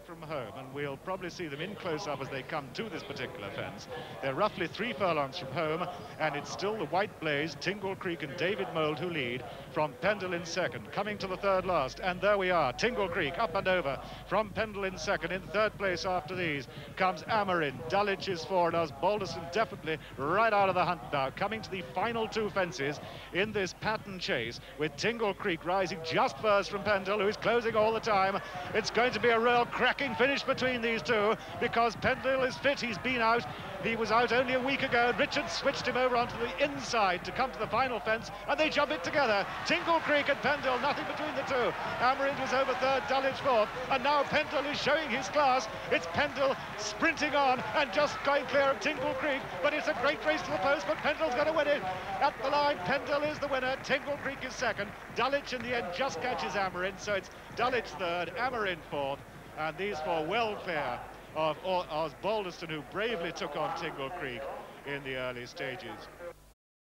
from home, and we'll probably see them in close-up as they come to this particular fence. They're roughly three furlongs from home, and it's still the White Blaze, Tingle Creek and David Mould who lead from Pendil in second, coming to the third last. And there we are, Tingle Creek up and over from Pendil in second. In third place after these comes Amarin. Dulwich is forward as Balderson definitely right out of the hunt now, coming to the final two fences in this pattern chase with Tingle Creek rising just first from Pendil, who is closing all the time. It's going to be a real cracking finish between these two because Pendil is fit. He's been out. He was out only a week ago. And Richard switched him over onto the inside to come to the final fence, and they jump it together. Tingle Creek and Pendil, nothing between the two. Amarin was over third, Dulwich fourth, and now Pendil is showing his class. It's Pendil sprinting on and just going clear of Tingle Creek, but it's a great race to the post, but Pendil's going to win it. At the line, Pendil is the winner. Tingle Creek is second. Dulwich in the end just catches Amarin, so it's Dulwich third, Amarin fourth, and these for welfare of Osbalderston, who bravely took on Tingle Creek in the early stages.